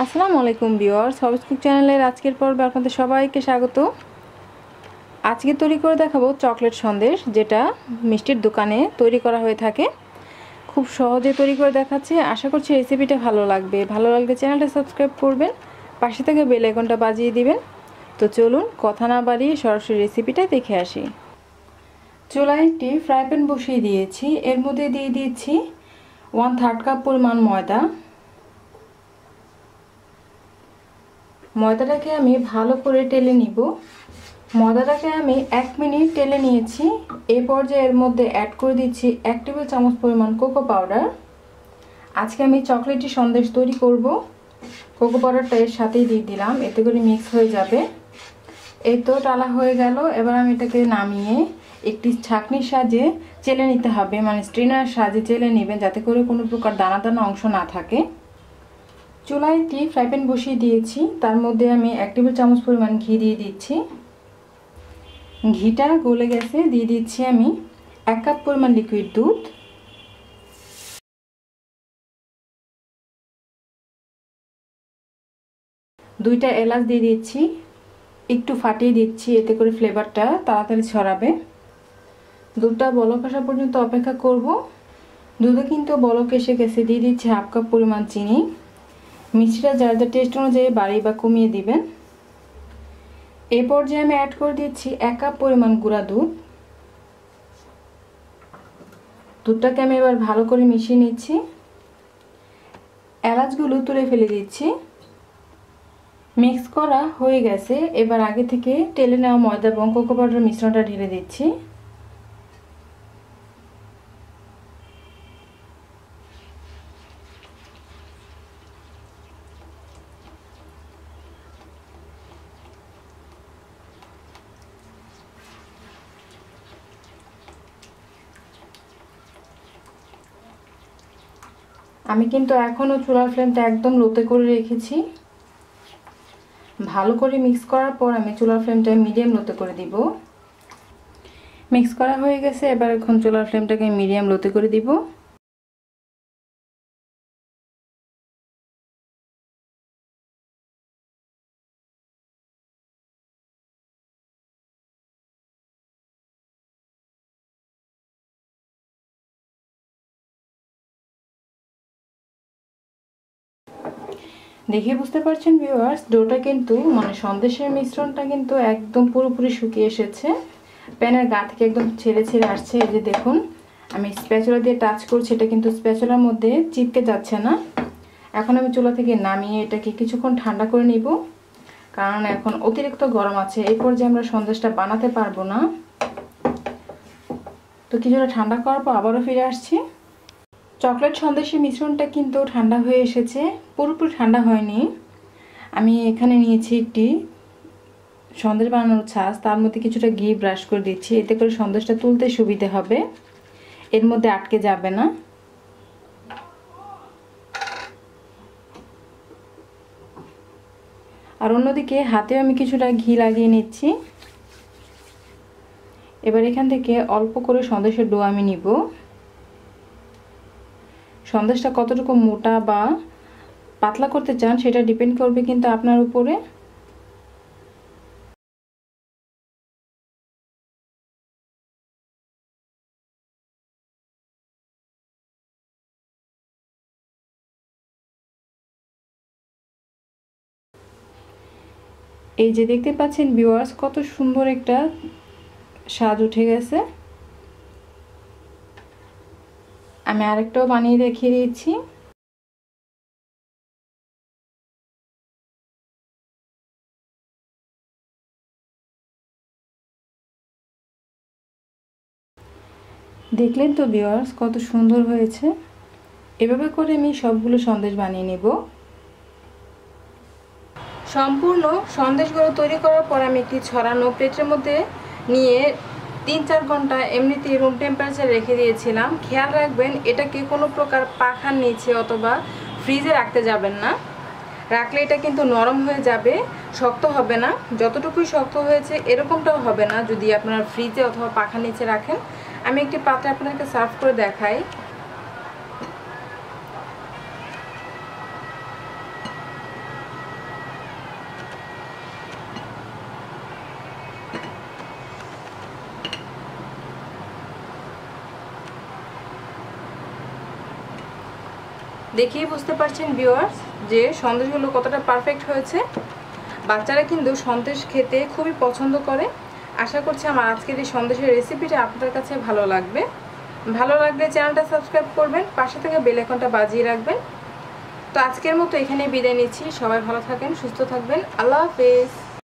আসসালামু আলাইকুম ভিউয়ার্স হবিস কুক চ্যানেলের আজকের পর্বে আপনাদের সবাইকে স্বাগত। আজকে তৈরি করে দেখাবো চকলেট সন্দেশ, যেটা মিষ্টির দোকানে তৈরি করা হয়ে থাকে। খুব সহজে তৈরি করে দেখাচ্ছি, আশা করছি রেসিপিটা ভালো লাগবে। ভালো লাগলে চ্যানেলটা সাবস্ক্রাইব করবেন, পাশে থেকে বেল আইকনটা বাজিয়ে দিবেন। তো চলুন, কথা না বাড়িয়ে সরাসরি রেসিপিটা দেখে আসি। চুলায় একটি ফ্রাই প্যান বসিয়ে দিয়েছি, এর মধ্যে দিয়ে দিয়েছি ওয়ান থার্ড কাপ পরিমাণ ময়দা ময়দাটাকে আমি ভালো করে টেলে নিব। ময়দাটাকে আমি এক মিনিট টেলে নিয়েছি। এ পর্যায়ের মধ্যে অ্যাড করে দিচ্ছি এক টেবিল চামচ পরিমাণ কোকো পাউডার আজকে আমি চকলেটি সন্দেশ তৈরি করব। কোকো পাউডারটা এর সাথেই দিয়ে দিলাম, এতে করে মিক্স হয়ে যাবে। এই তো টালা হয়ে গেল, এবার আমি এটাকে নামিয়ে একটি ছাকনির সাহায্যে চেলে নিতে হবে। মানে স্ট্রেনার সাহায্যে চেলে নেবেন, যাতে করে কোনো প্রকার দানা দানা অংশ না থাকে। চুলায় একটি ফ্রাই প্যান বসিয়ে দিয়েছি। তার মধ্যে আমি এক টেবিল চামচ পরিমাণ ঘি দিয়ে দিচ্ছি। ঘিটা গলে গেছে, দিয়ে দিচ্ছি আমি এক কাপ পরিমাণ লিকুইড দুধ। দুইটা এলাচ দিয়ে দিচ্ছি। একটু ফাটিয়ে দিচ্ছি, এতে করে ফ্লেভারটা তাড়াতাড়ি ছড়াবে। দুধটা বলক আসা পর্যন্ত অপেক্ষা করব। দুধে কিন্তু বলক এসে গেছে। দিয়ে দিচ্ছি হাফ কাপ পরিমাণ চিনি। মিষ্টিটা যার টেস্ট অনুযায়ী বাড়ি বা কমিয়ে দিবেন। এই পর্যায়ে আমি অ্যাড করে দিচ্ছি এক কাপ পরিমাণ গুঁড়া দুধ। দুধটাকে আমি এবার ভালো করে মিশিয়ে নিচ্ছি। এলাচগুলো তুলে ফেলে দিচ্ছি। মিক্স করা হয়ে গেছে। এবার আগে থেকে টেলে নেওয়া ময়দা এবং কোকো পাউডার মিশ্রণটা ঢেলে দিচ্ছি। আমি কিন্তু এখনও চুলার ফ্লেমটা একদম লোতে করে রেখেছি। ভালো করে মিক্স করার পর আমি চুলার ফ্লেমটা মিডিয়াম লোতে করে দিব। মিক্স করা হয়ে গেছে, এবার এখন চুলার ফ্লেমটাকে মিডিয়াম লোতে করে দিব। দেখে বুঝতে পারছেন ভিউয়ার্স ডোটা কিন্তু মানে সন্দেশের মিশ্রণটা কিন্তু একদম পুরোপুরি শুকিয়ে এসেছে। প্যানের গা থেকে একদম ছেড়ে ছেড়ে আসছে, এই যে দেখুন, আমি স্প্যাচুলা দিয়ে টাচ করছি, এটা কিন্তু স্প্যাচুলার মধ্যে চিপকে যাচ্ছে না। এখন আমি চুলা থেকে নামিয়ে এটাকে কিছুক্ষণ ঠান্ডা করে নিব, কারণ এখন অতিরিক্ত গরম আছে, এই পর্যায়ে আমরা সন্দেশটা বানাতে পারব না। তো কিছুটা ঠান্ডা করার পর আবারও ফিরে আসছি। চকলেট সন্দেশের মিশ্রণটা কিন্তু ঠান্ডা হয়ে এসেছে। পুরোপুরি ঠান্ডা হয়নি। আমি এখানে নিয়েছি একটি সন্দেশ বানানোর ছাঁচ। তার মধ্যে কিছুটা ঘি ব্রাশ করে দিচ্ছি। এতে করে সন্দেশটা তুলতে সুবিধে হবে। এর মধ্যে আটকে যাবে না। আর অন্যদিকে হাতেও আমি কিছুটা ঘি লাগিয়ে নিচ্ছি। এবার এখান থেকে অল্প করে সন্দেশের ডো আমি নিব। সন্দেশটা কতটুকু মোটা বা পাতলা করতে চান সেটা ডিপেন্ড করবে কিন্তু আপনার উপরে। এই যে দেখতে পাচ্ছেন ভিউয়ার্স কত সুন্দর একটা স্বাদ উঠে গেছে। আমি আরেকটাও বানিয়ে দেখিয়ে দিয়েছি দেখলেন তো বিয়ার্স কত সুন্দর হয়েছে। এভাবে করে আমি সবগুলো সন্দেশ বানিয়ে নেব। সম্পূর্ণ সন্দেশগুলো তৈরি করার পর আমি একটি ছড়ানো প্লেটের মধ্যে নিয়ে তিন চার ঘণ্টা এমনিতেই রুম টেম্পারেচার রেখে দিয়েছিলাম। খেয়াল রাখবেন, এটাকে কোনো প্রকার পাখার নিচে অথবা ফ্রিজে রাখতে যাবেন না। রাখলে এটা কিন্তু নরম হয়ে যাবে, শক্ত হবে না। যতটুকুই শক্ত হয়েছে, এরকমটাও হবে না যদি আপনারা ফ্রিজে অথবা পাখার নিচে রাখেন। আমি একটি পাত্রে আপনাদেরকে সার্ভ করে দেখাই। দেখেই বুঝতে পারছেন ভিউয়ার্স যে সন্দেশগুলো কতটা পারফেক্ট হয়েছে। বাচ্চারা কিন্তু সন্দেশ খেতে খুবই পছন্দ করে। আশা করছি আমার আজকের এই সন্দেশের রেসিপিটা আপনাদের কাছে ভালো লাগবে। ভালো লাগলে চ্যানেলটা সাবস্ক্রাইব করবেন, পাশে থেকে বেল বাজিয়ে রাখবেন। তো আজকের মতো এখানে বিদায় নিচ্ছি। সবাই ভালো থাকেন, সুস্থ থাকবেন। আল্লাহ হাফেজ।